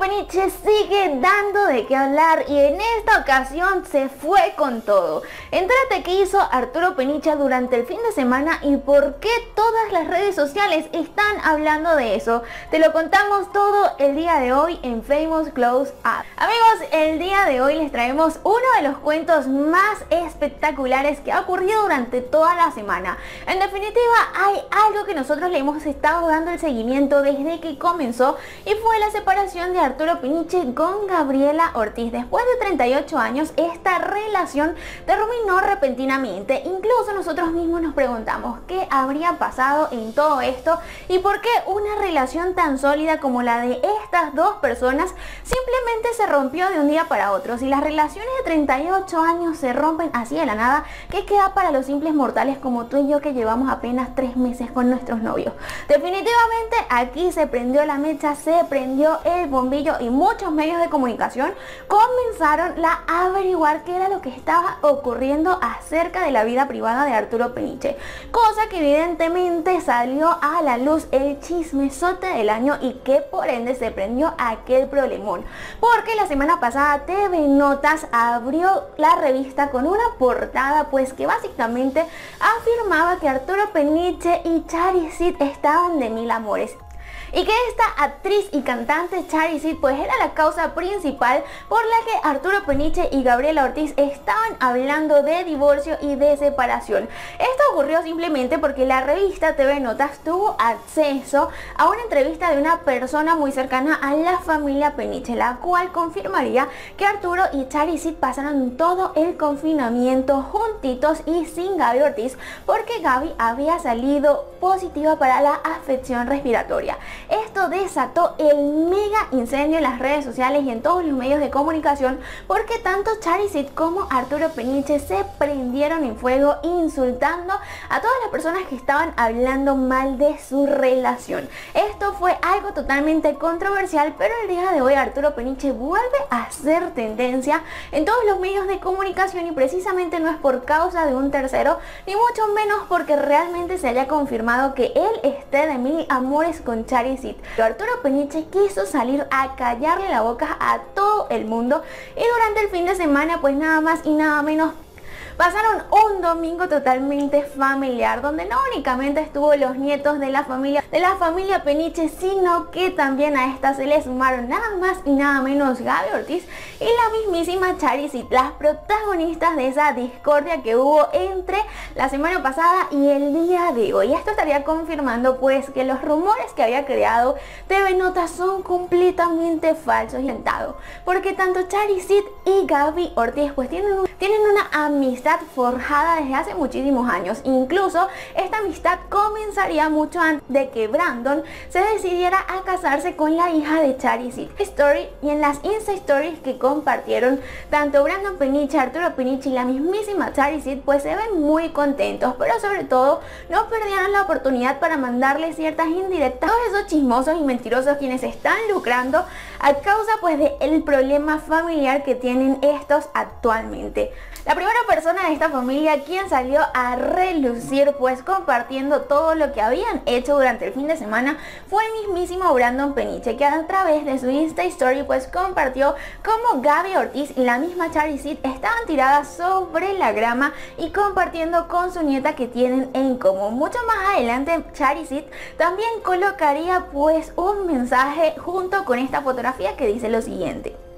Peniche sigue dando de qué hablar y en esta ocasión se fue con todo. Entrate qué hizo Arturo Peniche durante el fin de semana y por qué todas las redes sociales están hablando de eso. Te lo contamos todo el día de hoy en Famous Close Up. Amigos, el día de hoy les traemos uno de los cuentos más espectaculares que ha ocurrido durante toda la semana. En definitiva, hay algo que nosotros le hemos estado dando el seguimiento desde que comenzó y fue la separación de Arturo Piniche con Gabriela Ortiz. Después de 38 años, esta relación terminó repentinamente. Incluso nosotros mismos nos preguntamos qué habría pasado en todo esto y por qué una relación tan sólida como la de estas dos personas simplemente se rompió de un día para otro. Si las relaciones de 38 años se rompen así de la nada, ¿qué queda para los simples mortales como tú y yo que llevamos apenas tres meses con nuestros novios? Definitivamente aquí se prendió la mecha, se prendió el bombillo y muchos medios de comunicación comenzaron a averiguar qué era lo que estaba ocurriendo acerca de la vida privada de Arturo Peniche. Cosa que evidentemente salió a la luz el chismesote del año y que por ende se prendió aquel problemón. Porque la semana pasada TV Notas abrió la revista con una portada pues que básicamente afirmaba que Arturo Peniche y Charisit estaban de mil amores y que esta actriz y cantante Charity pues era la causa principal por la que Arturo Peniche y Gabriela Ortiz estaban hablando de divorcio y de separación. Esto ocurrió simplemente porque la revista TV Notas tuvo acceso a una entrevista de una persona muy cercana a la familia Peniche, la cual confirmaría que Arturo y Charity pasaron todo el confinamiento juntitos y sin Gaby Ortiz porque Gaby había salido positiva para la afección respiratoria. Esto desató el mega incendio en las redes sociales y en todos los medios de comunicación porque tanto Charisit como Arturo Peniche se prendieron en fuego insultando a todas las personas que estaban hablando mal de su relación. Esto fue algo totalmente controversial, pero el día de hoy Arturo Peniche vuelve a ser tendencia en todos los medios de comunicación y precisamente no es por causa de un tercero, ni mucho menos porque realmente se haya confirmado que él esté de mil amores con Charisit Arturo Peniche quiso salir a callarle la boca a todo el mundo y durante el fin de semana pues nada más y nada menos Pasaron un domingo totalmente familiar, donde no únicamente estuvo los nietos de la familia de la familia Peniche, sino que también a esta se le sumaron nada más y nada menos Gaby Ortiz y la mismísima Charisit, las protagonistas de esa discordia que hubo entre la semana pasada y el día de hoy. Esto estaría confirmando pues que los rumores que había creado TV Nota son completamente falsos y inventados, porque tanto Charisit y Gaby Ortiz pues tienen, tienen una amistad forjada desde hace muchísimos años. Incluso esta amistad comenzaría mucho antes de que Brandon se decidiera a casarse con la hija de Charity Story y en las Insta Stories que compartieron tanto Brandon Peniche, Arturo Peniche y la mismísima Charity pues se ven muy contentos, pero sobre todo no perdieron la oportunidad para mandarle ciertas indirectas a todos esos chismosos y mentirosos quienes están lucrando a causa pues del problema familiar que tienen estos actualmente. La primera persona de esta familia quien salió a relucir pues compartiendo todo lo que habían hecho durante el fin de semana fue el mismísimo Brandon Peniche que a través de su Insta Story pues compartió cómo Gaby Ortiz y la misma Charity estaban tiradas sobre la grama y compartiendo con su nieta que tienen en común. Mucho más adelante Charity también colocaría pues un mensaje junto con esta fotografía que dice lo siguiente.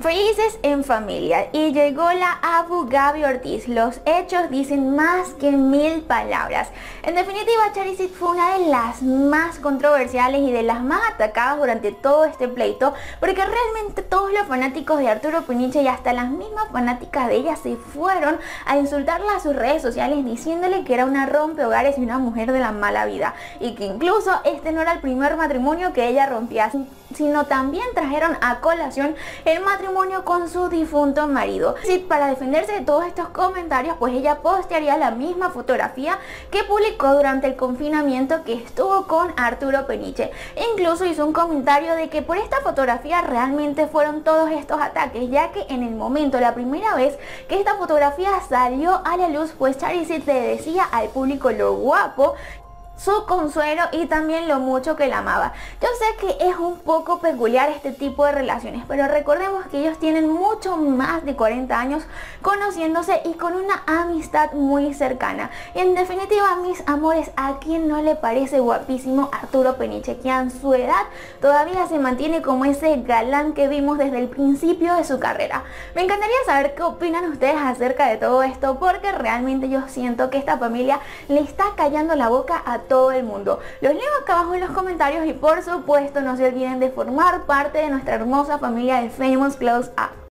Felices en familia y llegó la Abu Gabi Ortiz. Los hechos dicen más que mil palabras. En definitiva, Charisit fue una de las más controversiales y de las más atacadas durante todo este pleito porque realmente todos los fanáticos de Arturo Peniche y hasta las mismas fanáticas de ella se fueron a insultarla a sus redes sociales diciéndole que era una rompehogares y una mujer de la mala vida y que incluso este no era el primer matrimonio que ella rompía sino también trajeron a colación el matrimonio con su difunto marido. Sí, para defenderse de todos estos comentarios, pues ella postearía la misma fotografía que publicó durante el confinamiento que estuvo con Arturo Peniche. incluso hizo un comentario de que por esta fotografía realmente fueron todos estos ataques, ya que en el momento, la primera vez que esta fotografía salió a la luz, pues Charity le decía al público lo guapo su consuelo y también lo mucho que la amaba. Yo sé que es un poco peculiar este tipo de relaciones, pero recordemos que ellos tienen mucho más de 40 años conociéndose y con una amistad muy cercana. Y en definitiva, mis amores, ¿a quien no le parece guapísimo Arturo Peniche? Que a su edad todavía se mantiene como ese galán que vimos desde el principio de su carrera. Me encantaría saber qué opinan ustedes acerca de todo esto, porque realmente yo siento que esta familia le está callando la boca a todo el mundo. Los leo acá abajo en los comentarios y por supuesto no se olviden de formar parte de nuestra hermosa familia de Famous Close Up.